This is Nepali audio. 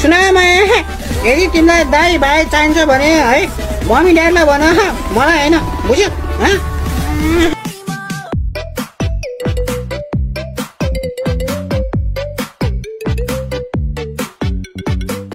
सुनामाया यदि तिमीलाई दाई भाइ चाहिन्छ भने है मम्मी ड्याडीलाई भन मलाई होइन बुझ्यो